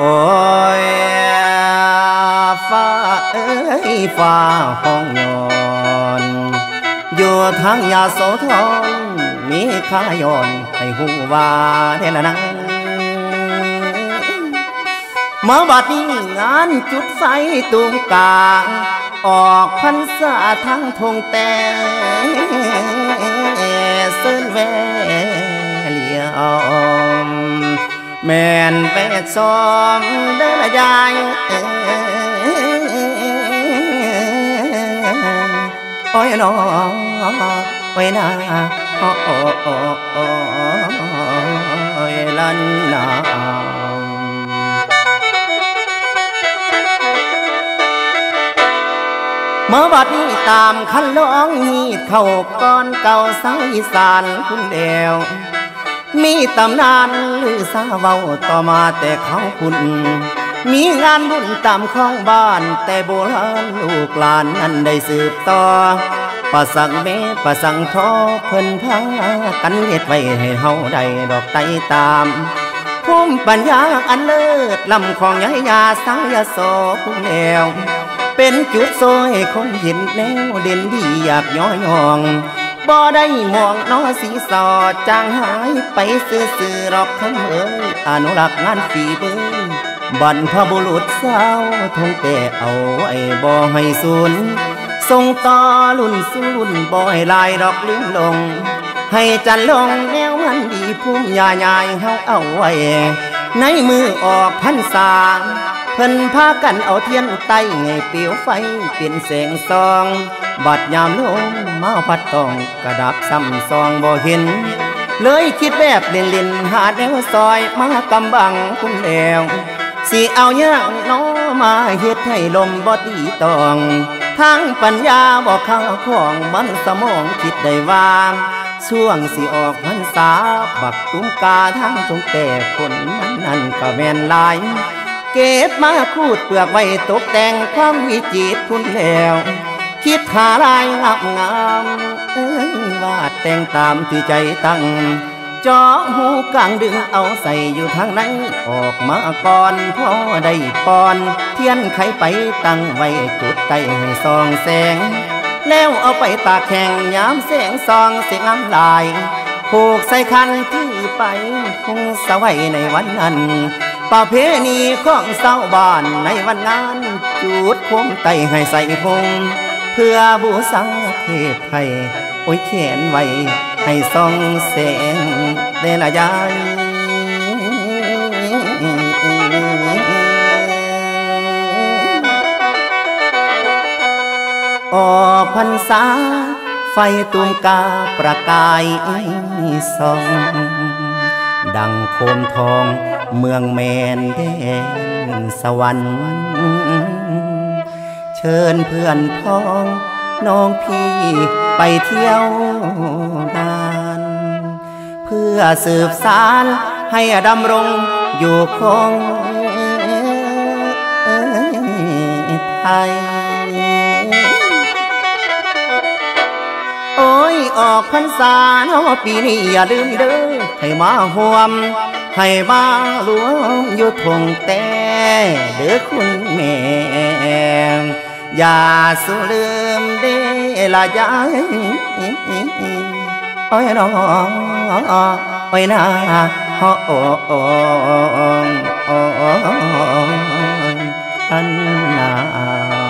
โอ้ยฟ้าเอ้ยฟ้าห้องนอนอยู่ทางยาโสธรมีข้ายอนให้หูว่าเดละนังมาบัดนี้งานจุดไฟตุงกลางออกพันษาทั้งทงแต่เส้นแว แม่นแปดซอมเด้อยายโอ้ยน้อโอ้ยนาโอ้โอ้ยลันนาเมื่อบัดนี้ตามคันร้องมีเข้าก้อนเก่าสาวอีสานคุณเดว มีตำนานหรือสาเว้าต่อมาแต่เขาคุณ มีงานบุญตามข้องบ้าน แต่โบราณลูกหลานนั้นได้สืบต่อประสังเมประสังทอเพิ่นพากันเฮ็ดไว้ให้เฮาได้ดอกไตตามภูมิปัญญาอันเลิศลำของยายยาสายาโสผู้แนว เป็นจุดโซยคนเห็นแนวเด่นดีอยากย้อยอง บ่ได้มองน้อสีสอดจางหายไปซื่อซื่อรอกคำเอ้ยอนุรักษ์งานฝีมือบรรพบุรุษสาวทงแต่เอาไว้บ่ให้สูญส่งต่อรุ่นสู่รุ่นบ่ให้ลายดอกลืมลง ให้จันลงแนวมันดีภูมิยายายเฮาเอาไว้ในมือออกพันสางเพิ่นพากันเอาเทียนไต้ไงเปลวไฟเป็นแสงซอง บัดยามลมมาพัดตองกระดับซ้ำซองบ่เห็น เลยคิดแบบเล่นๆหาแนวซอยมากำบังคุณแล้วสิเอาย่างน้อมาเฮ็ดให้ลมบ่ตีตองทางปัญญาบอกข้าวของมันสมองคิดได้วาง ช่วงสิออกพรรษาบักตุ้งกาทั้งตรงแต่คนมันนั่นก็แมนหลาย เก็บมาคูดเปลือกไว้ตกแต่งความวิจิตรพุ่นแล้ว คิดหาลายงามงามเอ้ยวาดแต่งตามที่ใจตั้งจอหูกลางดึงเอาใส่อยู่ทางไหนออกมาก่อนพ่อได้ปอน เทียนไขไปตั้งไว้จุดไตให้ซองแสง แล้วเอาไปตากแข่งยามแสงซองเสียงลายผูกใส่คันที่ไปคงสวัยในวันนั้นประเพณีของเศร้าบ้านในวันงานจุดคมไตให้ใส่พง เพื่อบูชาเทพไทยโอ้ยเขียนไว้ ให้ส่องแสงเดละยายออกพรรษา ไฟตุงกาประกายส่อง ดังโคมทองเมืองแมนแดนสวรรค์ ชิญเพื่อนพ้องน้องพี่ไปเที่ยวงาน เพื่อสืบสารให้ดำรงอยู่คงไทย โอ้ยออกพรรษาเนาะปีนี้อย่าลืมเด้อให้มาห่วม ให้มารวมอยู่ทงแต่เด้อคุณแม่ อย่าสูลืมเด้ละยายโอ้ยน้องโอ้ยนาฮอ้โอ้โอ้โอ้อันนา